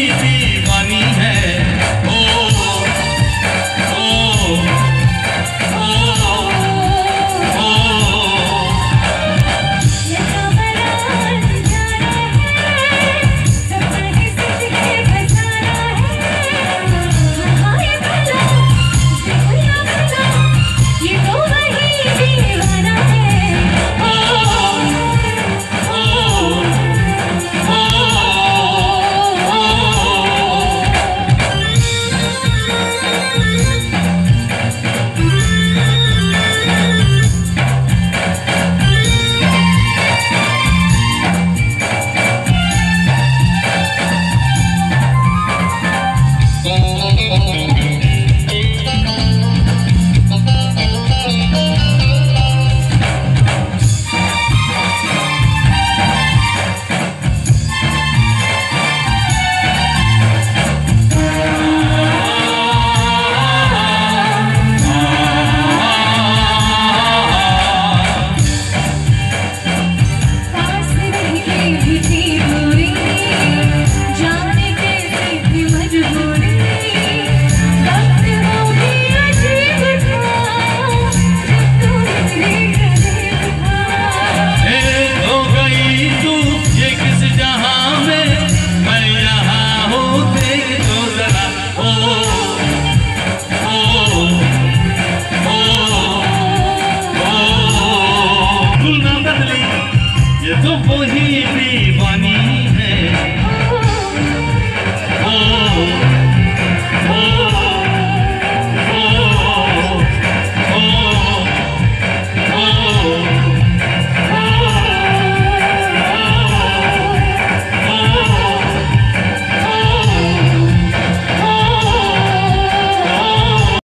easy. Oh, Отцом был гибель.